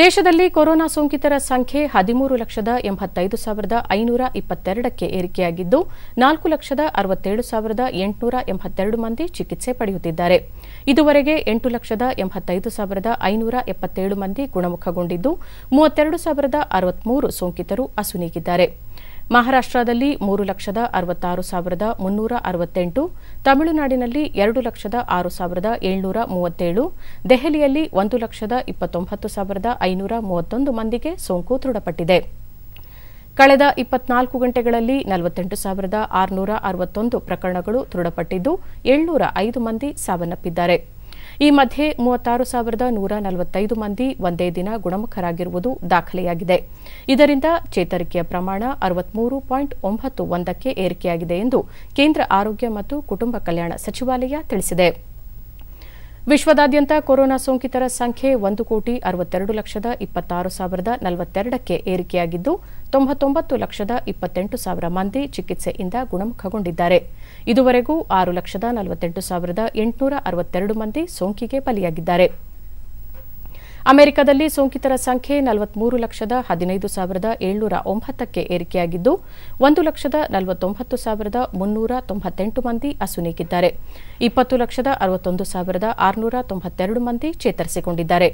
ದೇಶದಲ್ಲಿ ಕೊರೋನಾ ಸೋಂಕಿತರ ಸಂಖ್ಯೆ ಹದಿಮೂರು ಲಕ್ಷದ ಎಂಬತ್ತೈದು ಸಾವಿರದ ಐನೂರ ಇಪ್ಪತ್ತೆರಡಕ್ಕೆ ಏರಿಕೆಯಾಗಿದ್ದು, ನಾಲ್ಕು ಲಕ್ಷದ ಅರವತ್ತೇಳು ಸಾವಿರದ ಎಂಟುನೂರ ಎಂಬತ್ತೆರಡು ಮಂದಿ ಚಿಕಿತ್ಸೆ ಪಡೆಯುತ್ತಿದ್ದಾರೆ. ಇದುವರೆಗೆ ಎಂಟು ಲಕ್ಷದ ಎಂಬತ್ತೈದು ಸಾವಿರದ ಐನೂರ ಎಪ್ಪತ್ತೇಳು ಮಂದಿ ಗುಣಮುಖಗೊಂಡಿದ್ದು, ಮೂವತ್ತೆರಡು ಸಾವಿರದ ಅರವತ್ಮೂರು ಸೋಂಕಿತರು ಅಸುನೀಗಿದ್ದಾರೆ. ಮಹಾರಾಷ್ಟದಲ್ಲಿ ಮೂರು ಲಕ್ಷದ ಅರವತ್ತಾರು ಸಾವಿರದ ಮುನ್ನೂರ ಅರವತ್ತೆಂಟು, ತಮಿಳುನಾಡಿನಲ್ಲಿ ಎರಡು ಲಕ್ಷದ ಆರು ಸಾವಿರದ ಏಳ್ನೂರ ಮೂವತ್ತೇಳು, ದೆಹಲಿಯಲ್ಲಿ ಒಂದು ಲಕ್ಷದ ಇಪ್ಪತ್ತೊಂಬತ್ತು ಸಾವಿರದ ಐನೂರ ಮೂವತ್ತೊಂದು ಮಂದಿಗೆ ಸೋಂಕು ದೃಢಪಟ್ಟಿದೆ. ಕಳೆದ ಇಪ್ಪತ್ನಾಲ್ಕು ಗಂಟೆಗಳಲ್ಲಿ ನಲವತ್ತೆಂಟು ಸಾವಿರದ ಆರುನೂರ ಅರವತ್ತೊಂದು ಪ್ರಕರಣಗಳು ದೃಢಪಟ್ಟಿದ್ದು, ಏಳ್ನೂರ ಐದು ಮಂದಿ ಸಾವನ್ನಪ್ಪಿದ್ದಾರೆ. ಈ ಮಧ್ಯೆ ಮೂವತ್ತಾರು ಸಾವಿರದ ನೂರ ನಲವತ್ತೈದು ಮಂದಿ ಒಂದೇ ದಿನ ಗುಣಮುಖರಾಗಿರುವುದು ದಾಖಲೆಯಾಗಿದೆ. ಇದರಿಂದ ಚೇತರಿಕೆಯ ಪ್ರಮಾಣ ಅರವತ್ಮೂರು ಪಾಯಿಂಟ್ ಒಂಬತ್ತು ಒಂದಕ್ಕೆ ಏರಿಕೆಯಾಗಿದೆ ಎಂದು ಕೇಂದ್ರ ಆರೋಗ್ಯ ಮತ್ತು ಕುಟುಂಬ ಕಲ್ಯಾಣ ಸಚಿವಾಲಯ ತಿಳಿಸಿದೆ. ವಿಶ್ವದಾದ್ಯಂತ ಕೊರೋನಾ ಸೋಂಕಿತರ ಸಂಖ್ಯೆ ಒಂದು ಕೋಟಿ ಅರವತ್ತೆರಡು ಲಕ್ಷದ ಇಪ್ಪತ್ತಾರು ಸಾವಿರದ ನಲವತ್ತೆರಡಕ್ಕೆ ಏರಿಕೆಯಾಗಿದ್ದು, ತೊಂಬತ್ತೊಂಬತ್ತು ಲಕ್ಷದ ಇಪ್ಪತ್ತೆಂಟು ಸಾವಿರ ಮಂದಿ ಚಿಕಿತ್ಸೆಯಿಂದ ಗುಣಮುಖಗೊಂಡಿದ್ದಾರೆ. ಇದುವರೆಗೂ ಆರು ಲಕ್ಷದ ನಲವತ್ತೆಂಟು ಸಾವಿರದ ಎಂಟುನೂರ ಅರವತ್ತೆರಡು ಮಂದಿ ಸೋಂಕಿಗೆ ಬಲಿಯಾಗಿದ್ದಾರೆ. ಅಮೆರಿಕದಲ್ಲಿ ಸೋಂಕಿತರ ಸಂಖ್ಯೆ ನಲವತ್ಮೂರು ಲಕ್ಷದ ಹದಿನೈದು ಸಾವಿರದ ಏಳ್ನೂರ ಒಂಬತ್ತಕ್ಕೆ ಏರಿಕೆಯಾಗಿದ್ದು, ಒಂದು ಲಕ್ಷದ ನಲವತ್ತೊಂಬತ್ತು ಸಾವಿರದ ಮುನ್ನೂರ ತೊಂಬತ್ತೆಂಟು ಮಂದಿ ಅಸುನೀಗಿದ್ದಾರೆ ಇಪ್ಪತ್ತು ಲಕ್ಷದ ಅರವತ್ತೊಂದು ಸಾವಿರದ ಆರುನೂರ ತೊಂಬತ್ತೆರಡು ಮಂದಿ ಚೇತರಿಸಿಕೊಂಡಿದ್ದಾರೆ.